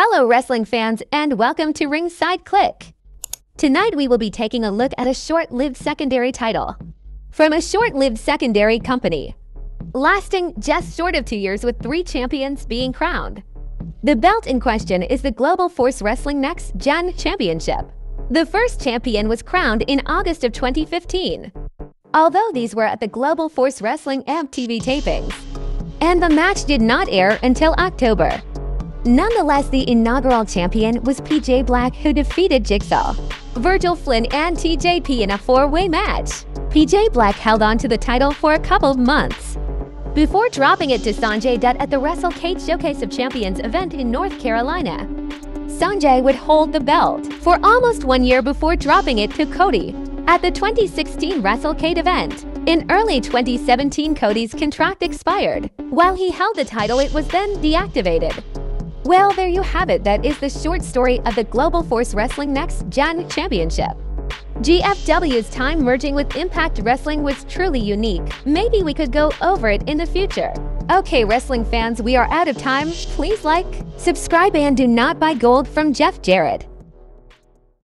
Hello, wrestling fans, and welcome to Ringside Click. Tonight, we will be taking a look at a short lived secondary title from a short lived secondary company, lasting just short of two years with three champions being crowned. The belt in question is the Global Force Wrestling Next Gen Championship. The first champion was crowned in August of 2015, although these were at the Global Force Wrestling MTV tapings. And the match did not air until October. Nonetheless, the inaugural champion was PJ Black who defeated Jigsaw, Virgil Flynn, and TJP in a four-way match. PJ Black held on to the title for a couple of months before dropping it to Sanjay Dutt at the Wrestle WrestleCade Showcase of Champions event in North Carolina. Sanjay would hold the belt for almost one year before dropping it to Cody at the 2016 WrestleCade event. In early 2017, Cody's contract expired. While he held the title, it was then deactivated. Well, there you have it. That is the short story of the Global Force Wrestling Next Gen Championship. GFW's time merging with Impact Wrestling was truly unique. Maybe we could go over it in the future. Okay, wrestling fans, we are out of time. Please like, subscribe, and do not buy gold from Jeff Jarrett.